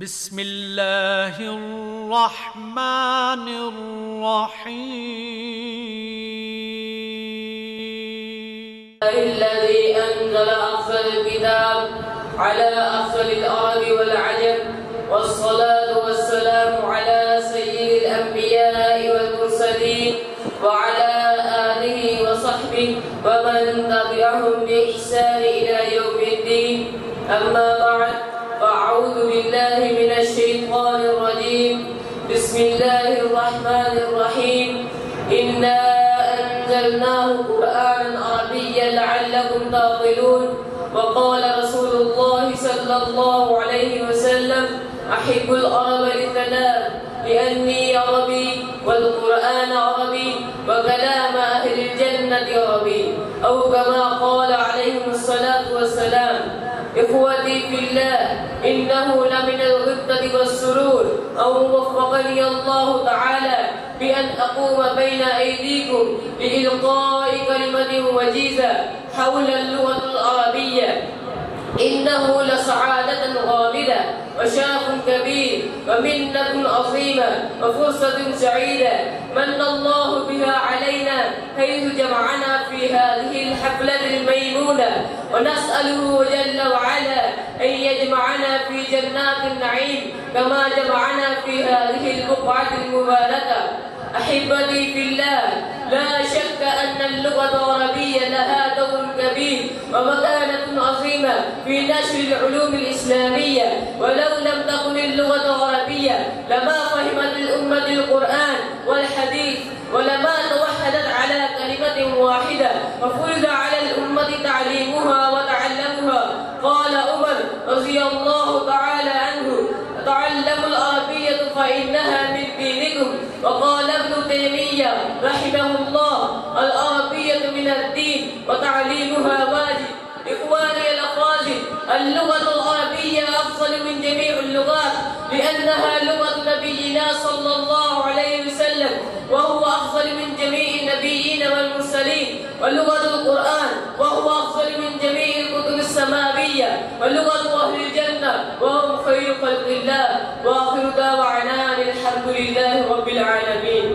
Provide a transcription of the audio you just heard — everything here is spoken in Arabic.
بسم الله الرحمن الرحيم الذي أنزل أفضل الكتاب على أفضل العرب والعجم والصلاة والسلام على سيد الأنبياء والمرسلين وعلى آله وصحبه ومن تبعهم بإحسان إلى يوم الدين. أما بعد فأعوذ بالله من الشيطان الرجيم. بسم الله الرحمن الرحيم. إنا أنزلناه قرآنا عربيا لعلكم تعقلون. وقال رسول الله صلى الله عليه وسلم أحب العرب للثلاث لأني عربي والقرآن أو كما قال عليه الصلاة والسلام إخوتي في الله إنه لمن الغبطة والسرور أو وفقني الله تعالى بأن أقوم بين أيديكم بإلقاء كلمة وجيزة حول اللغة العربية. إنه لسعادة غامرة وشرف كبير ومنة عظيمة وفرصة سعيدة من الله بها علينا حيث جمعنا في الحفلة الميمونة ونسأله جل وعلا أن يجمعنا في جنات النعيم كما جمعنا في هذه البقعة المباركة. أحبتي في الله لا شك أن اللغة العربية لها دور كبير ومكانة عظيمة في نشر العلوم الإسلامية. ولو لم تكن اللغة العربية لما فهمت الأمة القرآن والحديث ولما توحدت على كلمة واحدة وفرض على الأمة تعليمها وتعلمها. قال عمر رضي الله تعالى عنه تعلموا العربية فإنها من دينكم. وقال ابن تيمية رحمه الله العربية من الدين وتعليمها واجب. إخواني الأفاضل اللغة العربية أفضل من جميع اللغات لأنها لغة نبينا صلى الله عليه وسلم وهو أفضل من جميع النبيين والمرسلين ولغة القرآن وهو أفضل من جميع الكتب السماوية. ولغة أهل الجنة وهم خير خلق الله وآخر دعوانا الحمد لله رب العالمين.